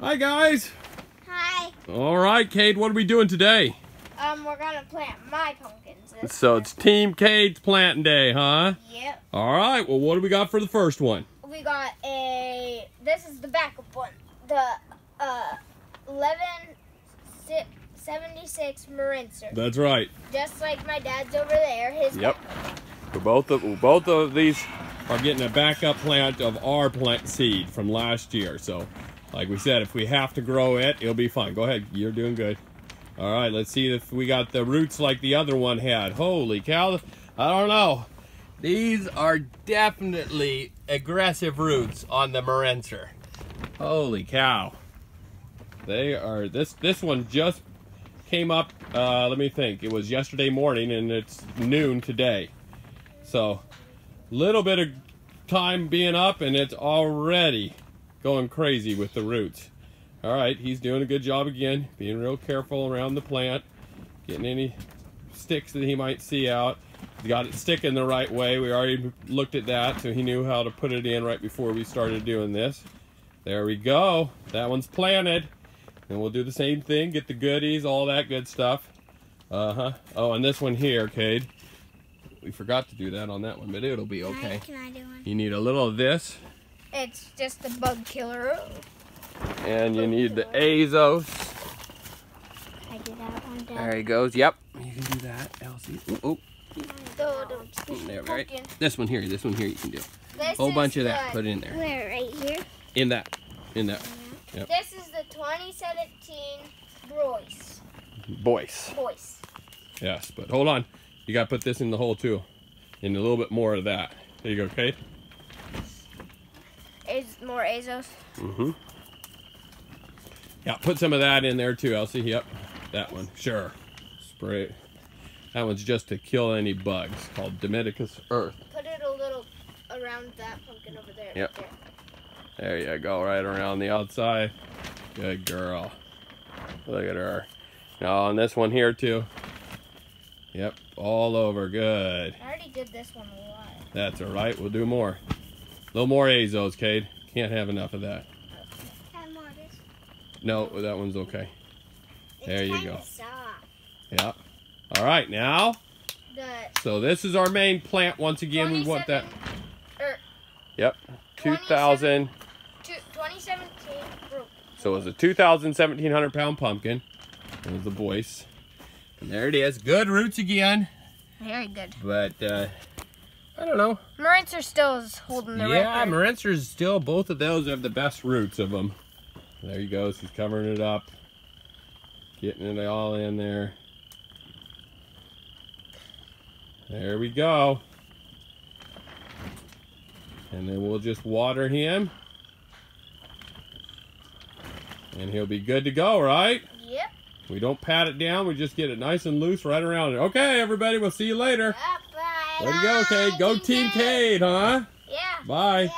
Hi guys. Hi. All right, Kade, what are we doing today? Um, we're gonna plant my pumpkins. So it's Team Kade's planting day, huh? Yep. All right. Well, what do we got for the first one? We got a. This is the backup one. The uh, 1176 Marincer. That's right. Just like my dad's over there. His. Yep. We're both of both of these are getting a backup plant of our plant seed from last year. So, like we said, if we have to grow it, it'll be fine. Go ahead. You're doing good. All right. Let's see if we got the roots like the other one had. Holy cow! I don't know. These are definitely aggressive roots on the Marenser. Holy cow. They are this this one just came up uh, let me think. It was yesterday morning and it's noon today. So little bit of time being up and it's already going crazy with the roots. All right, he's doing a good job again, being real careful around the plant, getting any sticks that he might see out. He's got it sticking the right way. We already looked at that, so he knew how to put it in right before we started doing this. There we go. That one's planted. And we'll do the same thing, get the goodies, all that good stuff. Uh-huh. Oh, and this one here, Kade. We forgot to do that on that one, but it'll be okay. Can I do one? You need a little of this, It's just the bug killer. and you need the Azos. I did that one. There he goes. Yep. You can do that, Elsie. Ooh, ooh. There, right. This one here, this one here you can do. This Whole bunch of that. Put it in there. Where? Right here? In that. In that. This is the 2017 Royce. Boyce. Voice. Yes, but hold on. You got to put this in the hole too. And a little bit more of that. There you go, Kate. Is more Azos. Mm-hmm. Yeah, put some of that in there too, Elsie. Yep, that one. Sure. Spray. That one's just to kill any bugs. Called Diatomaceous Earth. Put it a little around that pumpkin over there. Yep. right there. There you go, right around the outside. Good girl. Look at her. Now on this one here too. Yep, all over. Good. I already did this one a lot. That's all right. We'll do more. A little more Azos, Kade. Can't have enough of that. Have more of this. No, that one's okay. There you go. Soft. Yep. All right, now. The So this is our main plant. Once again, we want that. Er, Yep. 2000. 2017 group. So it was a 2,000, 1,700 pound pumpkin. It was the voice. And there it is. Good roots again. Very good. But, uh, I don't know. Marincer still is holding the Yeah, record. Marenser's still, both of those have the best roots of them. There he goes. He's covering it up. Getting it all in there. There we go. And then we'll just water him. And he'll be good to go, right? Yep. We don't pat it down. We just get it nice and loose right around it. Okay, everybody. We'll see you later. Bye. Way to go, Kade. Go Team Kade, huh? Yeah. Bye.